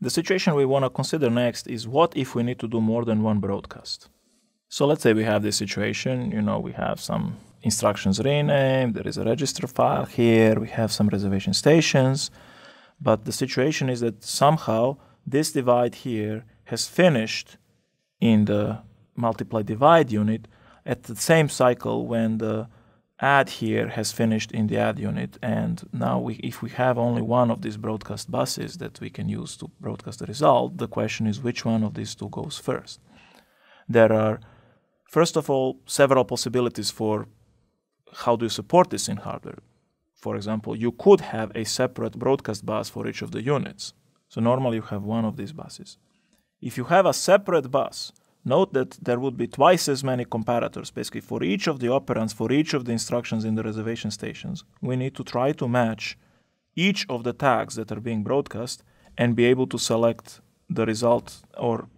The situation we want to consider next is what if we need to do more than one broadcast? So let's say we have this situation, you know, we have some instructions renamed, there is a register file here, we have some reservation stations, but the situation is that somehow this divide here has finished in the multiply divide unit at the same cycle when the add here has finished in the add unit and now we, if we have only one of these broadcast buses that we can use to broadcast the result the question is which one of these two goes first. There are first of all several possibilities for how do you support this in hardware. For example you could have a separate broadcast bus for each of the units. So normally you have one of these buses. If you have a separate bus Note that there would be twice as many comparators. Basically, for each of the operands, for each of the instructions in the reservation stations, we need to try to match each of the tags that are being broadcast and be able to select the result or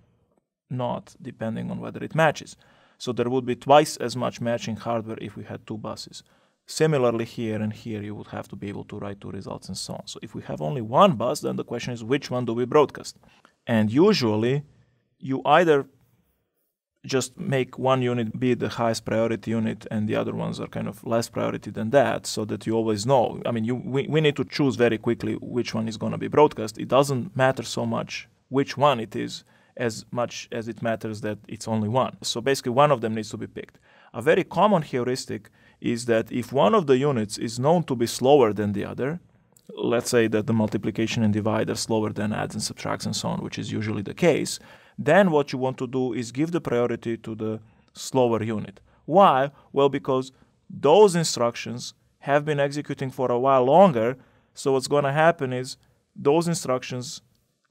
not, depending on whether it matches. So there would be twice as much matching hardware if we had two buses. Similarly, here and here, you would have to be able to write two results and so on. So if we have only one bus, then the question is which one do we broadcast? And usually, you either just make one unit be the highest priority unit and the other ones are kind of less priority than that so that you always know. I mean you we, we need to choose very quickly which one is going to be broadcast. It doesn't matter so much which one it is as much as it matters that it's only one. So basically one of them needs to be picked. A very common heuristic is that if one of the units is known to be slower than the other let's say that the multiplication and divide are slower than adds and subtracts and so on which is usually the case then what you want to do is give the priority to the slower unit. Why? Well, because those instructions have been executing for a while longer. So what's going to happen is those instructions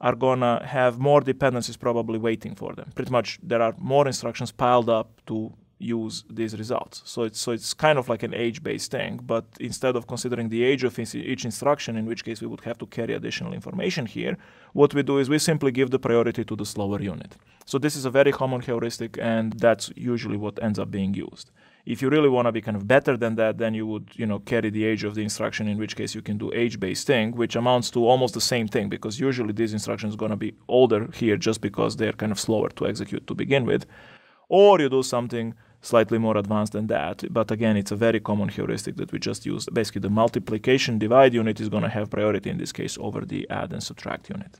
are going to have more dependencies probably waiting for them. Pretty much there are more instructions piled up to use these results. So it's so it's kind of like an age-based thing, but instead of considering the age of each instruction, in which case we would have to carry additional information here, what we do is we simply give the priority to the slower unit. So this is a very common heuristic, and that's usually what ends up being used. If you really want to be kind of better than that, then you would, you know, carry the age of the instruction, in which case you can do age-based thing, which amounts to almost the same thing, because usually these instructions are going to be older here just because they're kind of slower to execute to begin with. Or you do something slightly more advanced than that. But again, it's a very common heuristic that we just use. Basically, the multiplication divide unit is going to have priority in this case over the add and subtract unit.